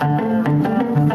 うん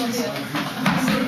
谢谢谢谢